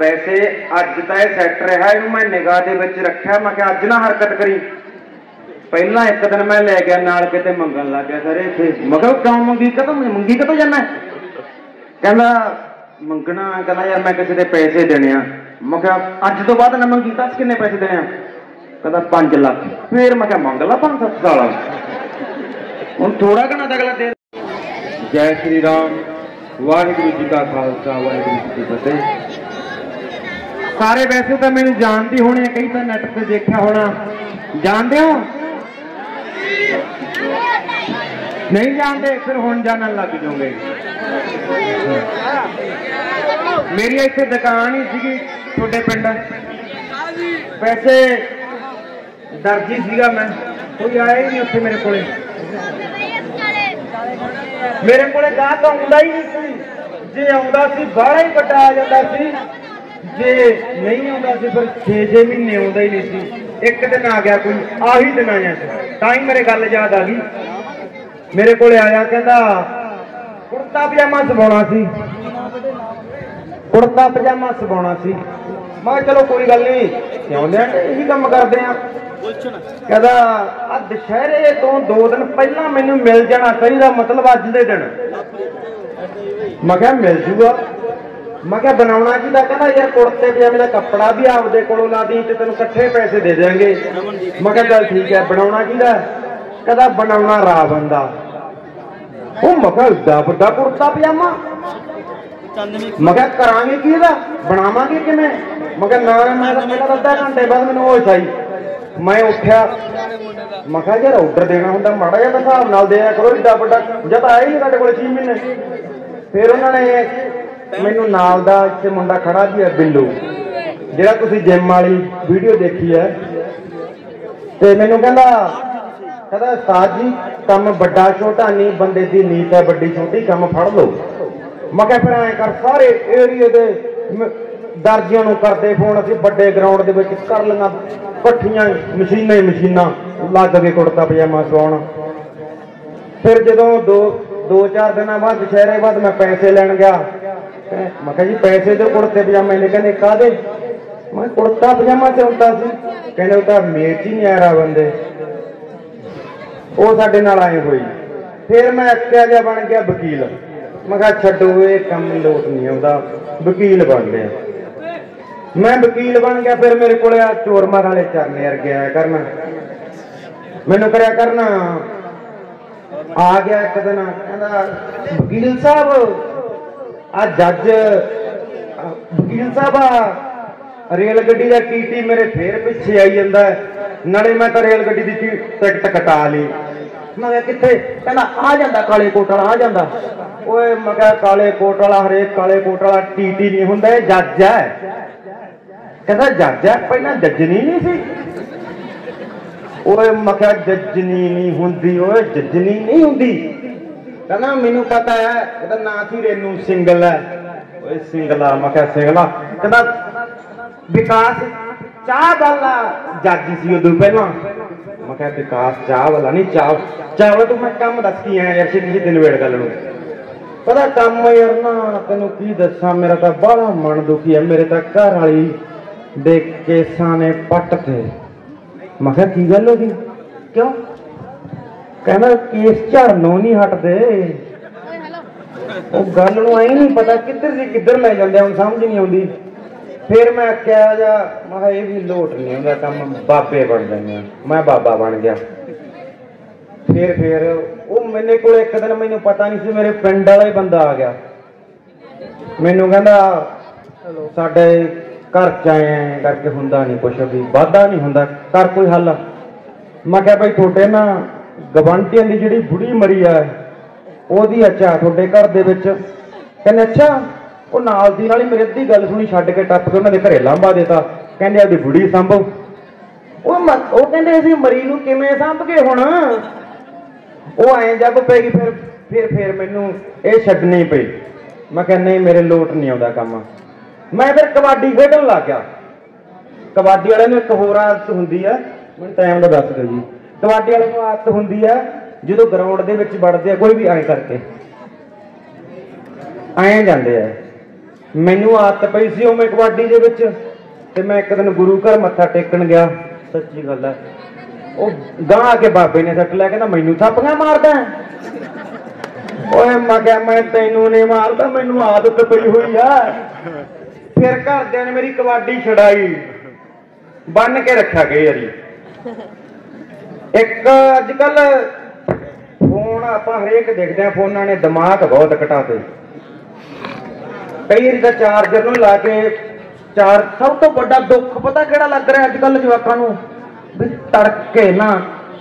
ਵੈਸੇ ਅੱਜ ਤਾਂ ਇਹ ਸੈਕਟਰ ਰਿਹਾ, ਇਹਨੂੰ ਮੈਂ ਨਿਗਾਹ ਦੇ ਵਿੱਚ ਰੱਖਿਆ, ਮੈਂ ਕਿਹਾ ਅੱਜ ਨਾ ਹਰਕਤ ਕਰੀ। ਪਹਿਲਾਂ ਇੱਕ ਦਿਨ ਮੈਂ ਲੈ ਗਿਆ, ਨਾਲ ਕਿਤੇ ਮੰਗਣ ਲੱਗ ਗਿਆ, ਸਰ, ਇੱਥੇ ਮੈਂ ਕਿਹਾ ਕਿਉਂ ਮੰਗੀ, ਕਦੋਂ ਮੰਗੀ, ਕਦੋਂ ਜਾਣਾ? ਕਹਿੰਦਾ, ਮੰਗਣਾ, ਕਹਿੰਦਾ, ਯਾਰ, ਮੈਂ ਕਿਸੇ ਦੇ ਪੈਸੇ ਦੇਣੇ ਆ। ਮੈਂ ਕਿਹਾ, ਅੱਜ ਤੋਂ ਬਾਅਦ ਨਾ ਮੰਗੀ, ਦੱਸ ਕਿੰਨੇ ਪੈਸੇ ਦੇਣੇ ਆ? ਕਹਿੰਦਾ 5 ਲੱਖ। ਫੇਰ ਮੈਂ ਕਿਹਾ, ਮੰਗ ਲਾ 5-7 ਸਾਲਾਂ ਹੁਣ ਥੋੜਾ ਘਣਾ ਅਗਲਾ ਦੇ ਜੈ ਸ਼੍ਰੀ ਰਾਮ, ਵਾਹਿਗੁਰੂ ਜੀ ਕਾ ਖਾਲਸਾ, ਵਾਹਿਗੁਰੂ ਜੀ ਕੀ ਫਤਿਹ। ਸਾਰੇ ਵੈਸੇ ਤਾਂ ਮੈਨੂੰ ਜਾਣਦੇ ਹੋਣੇ ਆ, ਕਈ ਤਾਂ ਨੈਟ ਤੇ ਦੇਖਿਆ ਹੋਣਾ। ਜਾਣਦੇ ਹੋ? ਨਹੀਂ ਜਾਣਦੇ ਫਿਰ ਹੁਣ ਜਾਣਨ ਲੱਗ ਜਾਓਗੇ। ਮੇਰੀ ਇੱਥੇ ਦੁਕਾਨ ਹੀ ਸੀਗੀ ਤੁਹਾਡੇ ਪਿੰਡ। ਵੈਸੇ ਦਰਜੀ ਸੀਗਾ ਮੈਂ ਕੋਈ ਆਇਆ ਹੀ ਨਹੀਂ ਉੱਥੇ ਮੇਰੇ ਕੋਲੇ। ਮੇਰੇ ਕੋਲੇ ਗਾਹ ਤਾਂ ਆਉਂਦਾ ਹੀ ਨਹੀਂ ਸੀ। ਜੇ ਆਉਂਦਾ ਸੀ ਬਾਹਲਾ ਹੀ ਵੱਡਾ ਆ ਜਾਂਦਾ ਸੀ। ਜੇ ਨਹੀਂ ਆਉਂਦਾ ਸੀ ਫਿਰ 6-6 ਮਹੀਨੇ ਆਉਂਦਾ ਹੀ ਨਹੀਂ ਸੀ। ਇੱਕ ਦਿਨ ਆ ਗਿਆ ਕੋਈ, ਆਹੀ ਦਿਨ ਆਇਆ ਸੀ। ਤਾਂ ਹੀ ਮੇਰੇ ਗੱਲ ਯਾਦ ਆ ਗਈ। ਮੇਰੇ ਕੋਲੇ ਆਇਆ ਕਹਿੰਦਾ, ਕੁੜਤਾ ਪਜਾਮਾ ਸਵਾਉਣਾ ਸੀ। ਕੁੜਤਾ ਪਜਾਮਾ ਸਵਾਉਣਾ ਸੀ। ਮੈਂ ਕਿਹਾ, ਚਲੋ ਕੋਈ ਗੱਲ ਨਹੀਂ ਸਿਉਂਦੇ ਆ ਇਹੀ ਕੰਮ ਕਰਦੇ ਆ। ਕਹਿੰਦਾ ਆ ਦੁਸ਼ਹਿਰੇ ਤੋਂ ਦੋ ਦਿਨ ਪਹਿਲਾਂ ਮੈਨੂੰ ਮਿਲ ਜਾਣਾ ਚਾਹੀਦਾ, ਮਤਲਬ ਅੱਜ ਦੇ ਦਿਨ। ਮੈਂ ਕਿਹਾ, ਮਿਲ ਜੂਗਾ। ਮੈਂ ਕਿਹਾ ਬਣਾਉਣਾ ਕੀ? ਦਾ ਕਹਿੰਦਾ ਯਾਰ ਕੁੜਤੇ ਪਿਆ ਮੇਰਾ ਕੱਪੜਾ ਵੀ ਆਪਦੇ ਕੋਲੋਂ ਲਾ ਦੀ ਤੇ ਤੈਨੂੰ ਇਕੱਠੇ ਪੈਸੇ ਦੇ ਦੇਾਂਗੇ ਮੈਂ ਕਿਹਾ ਚੱਲ ਠੀਕ ਹੈ, ਬਣਾਉਣਾ ਕੀ ਦਾ ਕਹਿੰਦਾ ਬਣਾਉਣਾ ਰਾਵਣ ਦਾ। ਉਹ ਮੈਂ ਕਿਹਾ ਵੱਡਾ ਕੁੜਤਾ ਪਜਾਮਾ। ਮੈਂ ਕਿਹਾ ਕਰਾਂਗੇ ਕੀ ਇਹਦਾ? ਬਣਾਵਾਂਗੇ ਕਿਵੇਂ? ਮੈਂ ਕਿਹਾ ਨਾ ਨਾ ਮੈਂ ਤਾਂ ਪਹਿਲਾਂ ਅੱਧਾ ਘੰਟੇ ਬਾਅਦ ਮੈਨੂੰ ਹੋਸ਼ ਆਈ ਮੈਂ ਉੱਠਿਆ। ਮੈਂ ਕਿਹਾ ਯਾਰ ਆਰਡਰ ਦੇਣਾ ਹੁੰਦਾ, ਮਾੜਾ ਜਿਹਾ ਹਿਸਾਬ ਨਾਲ ਦਿਆ ਕਰੋ, ਏਡਾ ਵੱਡਾ। ਜਦ ਆਇਆ ਹੀ ਸਾਡੇ ਕੋਲ 6 ਮਹੀਨੇ। ਫਿਰ ਉਹਨਾਂ ਨੇ ਮੈਨੂੰ ਨਾਲ ਦਾ ਇੱਥੇ ਮੁੰਡਾ ਖੜਾ ਵੀ ਹੈ, ਬਿੱਲੂ। ਜਿਹੜਾ ਤੁਸੀਂ ਜਿਮ ਵਾਲੀ ਵੀਡੀਓ ਦੇਖੀ ਹੈ। ਤੇ ਮੈਨੂੰ ਕਹਿੰਦਾ ਕਹਿੰਦਾ, ਉਸਤਾਦ ਜੀ, ਕੰਮ ਵੱਡਾ ਛੋਟਾ ਨਹੀਂ, ਬੰਦੇ ਦੀ ਨੀਤ ਹੈ ਵੱਡੀ ਛੋਟੀ, ਕੰਮ ਫੜ ਲਓ। ਮੈਂ ਕਿਹਾ, ਫਿਰ ਐਂ ਕਰ, ਸਾਰੇ ਏਰੀਏ ਦੇ ਦਰਜੀਆਂ ਨੂੰ ਕਰਦੇ ਫੋਨ ਅਸੀਂ ਵੱਡੇ ਗਰਾਊਂਡ ਦੇ ਵਿੱਚ ਕਰ ਲਈਆਂ ਇਕੱਠੀਆਂ ਮਸ਼ੀਨਾਂ ਹੀ ਮਸ਼ੀਨਾਂ ਲੱਗ ਕੇ ਕੁੜਤਾ ਪਜਾਮਾ ਸਵਾਉਣ। ਫਿਰ ਜਦੋਂ ਦੋ ਦੋ ਚਾਰ ਦਿਨਾਂ ਬਾਅਦ, ਦੁਸ਼ਹਿਰੇ ਬਾਅਦ ਮੈਂ ਪੈਸੇ ਲੈਣ ਗਿਆ ਮੈਂ ਕਿਹਾ ਜੀ ਪੈਸੇ ਦੇ ਕੁੜਤੇ ਪਜਾਮੇ ਨੇ ਕਹਿੰਦੇ? ਕਾਦੇ ਮੈਂ ਕਿਹਾ, ਕੁੜਤਾ ਪਜਾਮਾ ਚਾਹੁੰਦਾ ਸੀ। ਕਹਿੰਦੇ ਉਹ ਤਾਂ ਮੇਚ ਹੀ ਨਹੀਂ ਆ ਬੰਦੇ। ਉਹ ਸਾਡੇ ਨਾਲ ਆਏ ਹੋਈ ਫਿਰ ਮੈਂ ਅੱਕਿਆ ਜਿਹਾ ਬਣ ਗਿਆ ਵਕੀਲ। ਮੈਂ ਕਿਹਾ ਛੱਡੋ ਇਹ ਕੰਮ ਲੋਟ ਨਹੀਂ ਆਉਂਦਾ। ਵਕੀਲ ਬਣ ਗਿਆ। ਮੈਂ ਵਕੀਲ ਬਣ ਗਿਆ ਫਿਰ ਮੇਰੇ ਕੋਲੇ ਆ ਚੋਰ ਮਾਰ ਵਾਲੇ ਚਰਨੇ ਵਰਗੇ ਆਇਆ ਕਰਨਾ। ਮੈਨੂੰ ਕਰਿਆ ਕਰਨਾ। ਆ ਗਿਆ ਇੱਕ ਦਿਨ ਕਹਿੰਦਾ ਵਕੀਲ ਸਾਹਿਬ ਆ ਜੱਜ ਵਕੀਲ ਸਾਹਿਬ, ਆ ਰੇਲ ਗੱਡੀ ਦਾ ਟੀਟੀ ਮੇਰੇ ਫੇਰ ਪਿੱਛੇ ਆਈ ਜਾਂਦਾ ਨਾਲੇ ਮੈਂ ਤਾਂ ਰੇਲ ਗੱਡੀ ਦੀ ਟਿਕਟ ਕਟਾ ਲਈ। ਮੈਂ ਕਿਹਾ ਕਿੱਥੇ? ਕਹਿੰਦਾ, ਆ ਜਾਂਦਾ ਕਾਲੇ ਕੋਟ ਵਾਲਾ, ਆ ਜਾਂਦਾ। ਓਏ, ਮੈਂ ਕਿਹਾ ਕਾਲੇ ਕੋਟ ਵਾਲਾ, ਹਰੇਕ ਕਾਲੇ ਕੋਟ ਵਾਲਾ ਟੀਟੀ ਨਹੀਂ ਹੁੰਦਾ, ਇਹ ਜੱਜ ਹੈ। ਕਹਿੰਦਾ, ਜੱਜ ਹੈ? ਪਹਿਲਾਂ ਜੱਜਨੀ ਨਹੀਂ ਸੀ। ਓਏ, ਮੈਂ ਕਿਹਾ ਜੱਜਨੀ ਨਹੀਂ ਹੁੰਦੀ, ਓਏ ਜੱਜਨੀ ਨਹੀਂ ਹੁੰਦੀ। ਕਹਿੰਦਾ, ਮੈਨੂੰ ਪਤਾ ਹੈ ਉਹਦਾ ਨਾਂ ਸੀ ਰੇਨੂ ਸਿੰਗਲ ਹੈ? ਓਏ ਸਿੰਗਲਾ ਮੈਂ ਕਿਹਾ ਸਿੰਗਲਾ ਕਹਿੰਦਾ, ਵਿਕਾਸ ਚਾਹ ਵਾਲਾ ਜੱਜ ਸੀ ਉਦੋਂ ਪਹਿਲਾਂ। ਮੈਂ ਕਿਹਾ, ਵਿਕਾਸ ਚਾਹ ਵਾਲਾ ਨਹੀਂ, ਚਾਹ ਚਾਹ ਵਾਲਾ ਤੂੰ ਮੈਂ ਕੰਮ ਦੱਸ ਕੀ ਆਇਆ ਯਾਰ ਛੇਤੀ ਛੇਤੀ ਨਵੇੜ ਗੱਲ ਨੂੰ। ਪਤਾ ਕੰਮ ਯਾਰ ਨਾ, ਤੈਨੂੰ ਕੀ ਦੱਸਾਂ, ਮੇਰਾ ਤਾਂ ਬਾਹਲਾ ਮਨ ਦੁਖੀ ਹੈ, ਮੇਰੇ ਤਾਂ ਘਰ ਵਾਲੀ ਦੇ ਕੇਸਾਂ ਨੇ ਪੱਟ ਤੇ। ਮੈਂ ਕਿਹਾ, ਕੀ ਗੱਲ ਹੋ ਗਈ? ਕਿਉਂ? ਕਹਿੰਦਾ ਕੇਸ ਝੜਨੋਂ ਨਹੀਂ ਹਟਦੇ। ਉਹ ਗੱਲ ਨੂੰ ਐ ਨਹੀਂ ਪਤਾ ਕਿੱਧਰ ਦੀ ਕਿੱਧਰ ਲੈ ਜਾਂਦੇ ਹੁਣ ਸਮਝ ਨਹੀਂ ਆਉਂਦੀ। ਫਿਰ ਮੈਂ ਕਿਹਾ ਜਾ ਮੈਂ ਇਹ ਵੀ ਲੋਟ ਨਹੀਂ ਹੁੰਦਾ ਕੰਮ ਬਾਬੇ ਬਣ ਜਾਂਦੇ ਮੈਂ ਬਾਬਾ ਬਣ ਗਿਆ। ਫਿਰ ਫਿਰ ਉਹ ਮੈਨੇ ਕੋਲ ਇੱਕ ਦਿਨ ਮੈਨੂੰ ਪਤਾ ਨਹੀਂ ਸੀ ਮੇਰੇ ਪਿੰਡ ਵਾਲਾ ਹੀ ਬੰਦਾ ਆ ਗਿਆ। ਮੈਨੂੰ ਕਹਿੰਦਾ ਸਾਡੇ ਘਰ ਚ ਆਏ ਕਰਕੇ ਹੁੰਦਾ ਨਹੀਂ ਕੁਛ ਵੀ ਵਾਧਾ ਨਹੀਂ ਹੁੰਦਾ ਕਰ ਕੋਈ ਹੱਲ। ਮੈਂ ਕਿਹਾ ਭਾਈ ਤੁਹਾਡੇ ਨਾ ਗਵੰਟੀਆਂ ਦੀ ਜਿਹੜੀ ਬੁੜੀ ਮਰੀ ਆ, ਉਹਦੀ ਅੱਛਾ ਤੁਹਾਡੇ ਘਰ ਦੇ ਵਿੱਚ। ਕਹਿੰਦੇ, ਅੱਛਾ, ਉਹ ਨਾਲ ਦੀ ਨਾਲ ਹੀ ਮੇਰੇ ਅੱਧੀ ਗੱਲ ਸੁਣੀ, ਛੱਡ ਕੇ ਟੱਪ ਕੇ ਉਹਨਾਂ ਦੇ ਘਰੇ ਲਾਂਬਾ ਦੇਤਾ। ਕਹਿੰਦੇ, ਆਪਦੀ ਬੁੜੀ ਸੰਭੋ। ਉਹ ਉਹ ਕਹਿੰਦੇ, ਅਸੀਂ ਮਰੀ ਨੂੰ ਕਿਵੇਂ ਸੰਭ ਕੇ ਹੁਣ? ਉਹ ਐਂ ਜੱਗ ਪੈ ਗਈ, ਫਿਰ ਫਿਰ ਫਿਰ ਮੈਨੂੰ ਇਹ ਛੱਡਣੀ ਪਈ। ਮੈਂ ਕਿਹਾ, ਨਹੀਂ, ਮੇਰੇ ਲੋਟ ਨਹੀਂ ਆਉਂਦਾ ਕੰਮ। ਮੈਂ ਫਿਰ ਕਬੱਡੀ ਖੇਡਣ ਲੱਗ ਗਿਆ। ਕਬੱਡੀ ਵਾਲੇ ਨੂੰ ਇੱਕ ਹੋਰ ਆਦਤ ਹੁੰਦੀ ਹੈ ਮੈਨੂੰ ਟਾਈਮ ਦਾ ਦੱਸ ਦਿਓ ਜੀ। ਕਬੱਡੀ ਵਾਲੇ ਨੂੰ ਆਦਤ ਹੁੰਦੀ ਹੈ ਜਦੋਂ ਗਰਾਊਂਡ ਦੇ ਵਿੱਚ ਵੜਦੇ ਆ, ਕੋਈ ਵੀ ਐਂ ਕਰਕੇ। ਐਂ ਜਾਂਦੇ ਆ। ਮੈਨੂੰ ਆਦਤ ਪਈ ਸੀ ਉਹ ਮੈਂ ਕਬੱਡੀ ਦੇ ਵਿੱਚ, ਤੇ ਮੈਂ ਇੱਕ ਦਿਨ ਗੁਰੂ ਘਰ ਮੱਥਾ ਟੇਕਣ ਗਿਆ, ਸੱਚੀ ਗੱਲ ਹੈ ਉਹ ਗਾਂ ਆ ਕੇ ਬਾਬੇ ਨੇ ਸੱਟ ਲਿਆ, ਕਹਿੰਦਾ, ਮੈਨੂੰ ਥਾਪੀਆਂ ਮਾਰਦਾ ਓਏ, ਮੈਂ ਕਿਹਾ, ਮੈਂ ਤੈਨੂੰ ਨਹੀਂ ਮਾਰਦਾ, ਮੈਨੂੰ ਆਦਤ ਪਈ ਹੋਈ ਆ। ਫਿਰ ਘਰਦਿਆਂ ਨੇ ਮੇਰੀ ਕਬੱਡੀ ਛਡਾਈ। ਬੰਨ ਕੇ ਰੱਖਿਆ ਗਏ ਯਾਰੀ ਇੱਕ ਅੱਜ ਕੱਲ ਫੋਨ ਆਪਾਂ ਹਰੇਕ ਦੇਖਦੇ ਆ ਫੋਨਾਂ ਨੇ ਦਿਮਾਗ ਬਹੁਤ ਘਟਾਤੇ। ਕਈ ਵਾਰੀ ਚਾਰਜਰ ਨੂੰ ਲਾ ਕੇ ਚਾਰ, ਸਭ ਤੋਂ ਵੱਡਾ ਦੁੱਖ ਪਤਾ ਕਿਹੜਾ ਲੱਗ ਰਿਹਾ ਅੱਜ ਕੱਲ ਜਵਾਕਾਂ ਨੂੰ? ਵੀ ਤੜਕੇ ਨਾ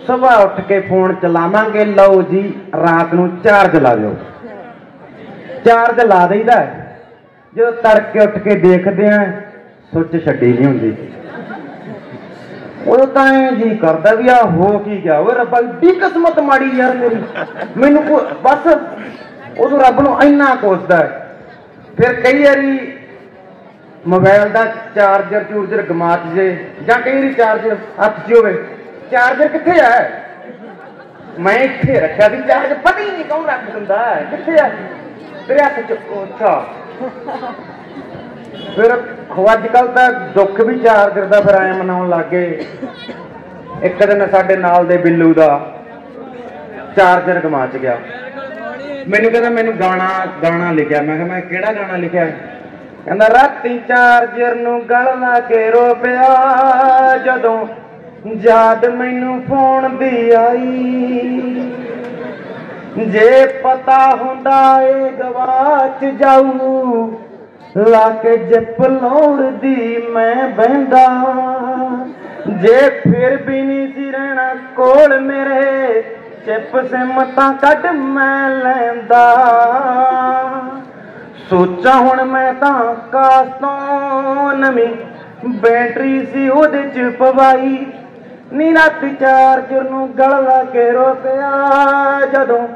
ਸਵੇਰ ਉੱਠ ਕੇ ਫੋਨ ਚਲਾਵਾਂਗੇ, ਲਓ ਜੀ, ਰਾਤ ਨੂੰ ਚਾਰਜ ਲਾ ਦਿਓ। ਚਾਰਜ ਲਾ ਦਈਦਾ। ਜਦੋਂ ਤੜਕੇ ਉੱਠ ਕੇ ਦੇਖਦੇ ਆ ਸੁੱਚ ਛੱਡੀ ਨਹੀਂ ਹੁੰਦੀ। ਉਹ ਤਾਂ ਜੀ ਕਰਦਾ ਵੀ ਆ, ਹੋ ਕੀ ਗਿਆ? ਓਏ ਰੱਬਾ, ਏਡੀ ਕਿਸਮਤ ਮਾੜੀ ਯਾਰ ਮੇਰੀ। ਮੈਨੂੰ ਕੋ ਬਸ ਉਦੋਂ ਰੱਬ ਨੂੰ ਇੰਨਾ ਕੋਸਦਾ ਫਿਰ ਕਈ ਵਾਰੀ ਮੋਬਾਈਲ ਦਾ ਚਾਰਜਰ ਚੂਰਜਰ ਗਮਾਚ ਜੇ, ਜਾਂ ਕਈ ਵਾਰੀ ਚਾਰਜਰ ਹੱਥ 'ਚ ਹੋਵੇ। ਚਾਰਜਰ ਕਿੱਥੇ ਆ? ਮੈਂ ਇੱਥੇ ਰੱਖਿਆ ਸੀ। ਚਾਰਜ ਪਤਾ ਹੀ ਨਹੀਂ ਕੌਣ ਰੱਖ ਦਿੰਦਾ। ਕਿੱਥੇ ਆ? ਤੇਰੇ ਹੱਥ 'ਚ ਉਹ ਫਿਰ ਅੱਜ ਕੱਲ ਤਾਂ ਦੁੱਖ ਵੀ ਚਾਰਜਰ ਦਾ ਫਿਰ ਐ ਮਨਾਉਣ ਲੱਗੇ ਇੱਕ ਦਿਨ ਸਾਡੇ ਨਾਲ ਦੇ ਬਿੱਲੂ ਦਾ ਚਾਰਜਰ ਗਮਾਚ ਗਿਆ। ਮੈਨੂੰ ਕਹਿੰਦਾ, ਮੈਨੂੰ ਗਾਣਾ ਗਾਣਾ ਲਿਖਿਆ। ਮੈਂ ਕਿਹਾ, ਮੈਂ ਕਿਹੜਾ ਗਾਣਾ ਲਿਖਿਆ? ਕਹਿੰਦਾ, ਰਾਤੀ ਚਾਰਜਰ ਨੂੰ ਗਲ ਲਾ ਕੇ ਰੋ ਪਿਆ ਜਦੋਂ ਯਾਦ ਮੈਨੂੰ ਫੋਨ ਦੀ ਆਈ। ਜੇ ਪਤਾ ਹੁੰਦਾ ਏ ਗਵਾਚ ਜਾਊ। ਲਾ ਕੇ ਜਿੱਪ ਲੋੜਦੀ ਮੈਂ ਬਹਿੰਦਾ ਜੇ ਫਿਰ ਵੀ ਨਹੀਂ ਸੀ ਰਹਿਣਾ ਕੋਲ ਮੇਰੇ, ਚਿੱਪ ਸਿਮ ਕੱਢ ਮੈਂ ਲੈਂਦਾ। ਸੋਚਾਂ ਹੁਣ ਮੈਂ ਤਾਂ ਕਾਸ ਤੋਂ ਨਵੀਂ ਬੈਟਰੀ ਸੀ ਉਹਦੇ ਚ ਪਵਾਈ। ਨੀ ਰਾਤ ਚਾਰਜਰ ਨੂੰ ਗਲ ਲਾ ਕੇ ਰੋ ਜਦੋਂ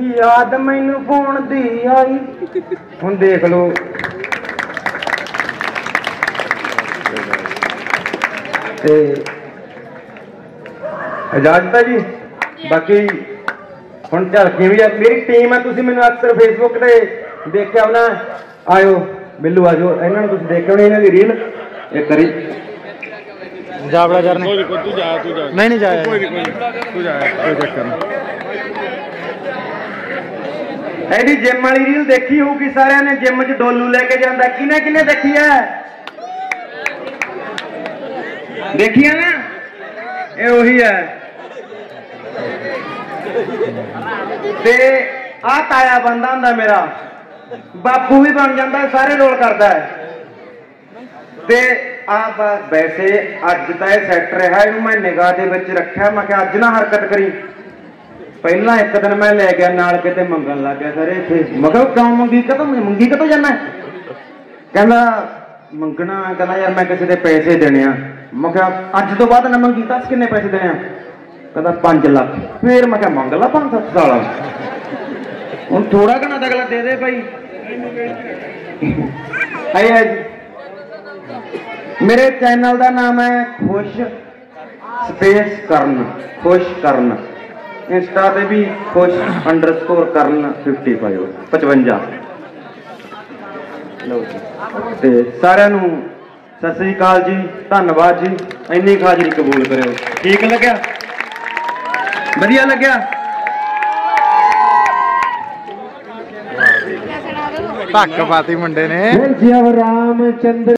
ਯਾਦ ਮੈਨੂੰ ਫੋਨ ਦੀ ਆਈ। ਹੁਣ ਦੇਖ ਲਓ। ਤੇ ਇਜਾਜ਼ਤ ਹੈ ਜੀ ਬਾਕੀ ਹੁਣ ਝਲਕੀ ਵੀ ਆ? ਮੇਰੀ ਟੀਮ ਹੈ ਤੁਸੀਂ ਮੈਨੂੰ ਅਕਸਰ ਫੇਸਬੁੱਕ ਤੇ ਦੇਖਿਆ ਹੋਣਾ। ਆਇਓ ਬਿੱਲੂ ਆਜੋ ਇਹਨਾਂ ਨੂੰ ਤੁਸੀਂ ਦੇਖਿਆ ਹੋਣਾ ਇਹਨਾਂ ਦੀ ਰੀਲ ਇਹ ਕਰੀ ਜਾਵੜਾ ਜਰ ਨੇ ਕੋਈ ਕੋਈ ਤੂੰ ਜਾ ਤੂੰ ਜਾ। ਨਹੀਂ ਨਹੀਂ ਜਾਇਆ ਕੋਈ ਨਹੀਂ ਤੂੰ ਜਾ ਕੋਈ ਚੱਕਰ ਨਹੀਂ ਇਹਦੀ ਜਿਮ ਵਾਲੀ ਰੀਲ ਦੇਖੀ ਹੋਊਗੀ ਸਾਰਿਆਂ ਨੇ। ਜਿਮ 'ਚ ਡੋਲੂ ਲੈ ਕੇ ਜਾਂਦਾ। ਕਿਨੇ ਕਿਨੇ ਦੇਖੀ ਹੈ ਦੇਖੀਆਂ ਨਾ? ਇਹ ਉਹੀ ਹੈ। ਤੇ ਆ ਤਾਇਆ ਬੰਦਾ ਹੁੰਦਾ ਮੇਰਾ। ਬਾਪੂ ਵੀ ਬਣ ਜਾਂਦਾ, ਸਾਰੇ ਰੋਲ ਕਰਦਾ ਹੈ। ਤੇ ਆ ਵੈਸੇ ਅੱਜ ਤਾਂ ਇਹ ਸੈਕਟਰ ਹੈ ਇਹਨੂੰ ਮੈਂ ਨਿਗਾਹ ਦੇ ਵਿੱਚ ਰੱਖਿਆ। ਮੈਂ ਕਿਹਾ, ਅੱਜ ਨਾ ਹਰਕਤ ਕਰੀ। ਪਹਿਲਾਂ ਇੱਕ ਦਿਨ ਮੈਂ ਲੈ ਗਿਆ, ਨਾਲ ਕਿਤੇ ਮੰਗਣ ਲੱਗ ਗਿਆ। ਸਾਰੇ, ਇੱਥੇ। ਮੈਂ ਕਿਹਾ, ਕਿਉਂ ਮੰਗੀ? ਕਦੋਂ ਮੰਗੀ? ਕਦੋਂ ਜਾਣਾ ਕਹਿੰਦਾ ਮੰਗਣਾ, ਕਹਿੰਦਾ ਯਾਰ ਮੈਂ ਕਿਸੇ ਦੇ ਪੈਸੇ ਦੇਣੇ ਆ। ਮੈਂ ਕਿਹਾ, ਅੱਜ ਤੋਂ ਬਾਅਦ ਨਾ ਮੰਗੀ ਦੱਸ ਕਿੰਨੇ ਪੈਸੇ ਦੇਣੇ ਆ? ਕਹਿੰਦਾ 5 ਲੱਖ। ਫੇਰ ਮੈਂ ਕਿਹਾ, ਮੰਗ ਲਾ 5-7 ਸਾਲ। ਹੁਣ ਥੋੜਾ ਘਣਾ ਤਾਂ ਅਗਲਾ ਦੇ ਦੇ ਭਾਈ ਹਾਏ ਹੈ ਮੇਰੇ ਚੈਨਲ ਦਾ ਨਾਮ ਹੈ ਖੁਸ਼ ਸਪੇਸ ਕਰਨ, ਖੁਸ਼ ਕਰਨ। ਇੰਸਟਾ ਤੇ ਵੀ ਖੁਸ਼ ਅੰਡਰਸਕੋਰ ਕਰਨ 55 55 ਲਓ ਜੀ। ਤੇ ਸਾਰਿਆਂ ਨੂੰ ਸਤਿ ਸ੍ਰੀ ਅਕਾਲ ਜੀ ਧੰਨਵਾਦ ਜੀ ਇੰਨੀ ਹਾਜ਼ਰੀ ਕਬੂਲ ਕਰਿਓ ਠੀਕ ਲੱਗਿਆ ਵਧੀਆ ਲੱਗਿਆ ਧੱਕ ਪਾਤੀ ਮੁੰਡੇ ਨੇ ਜੈ ਰਾਮ ਚੰਦਰ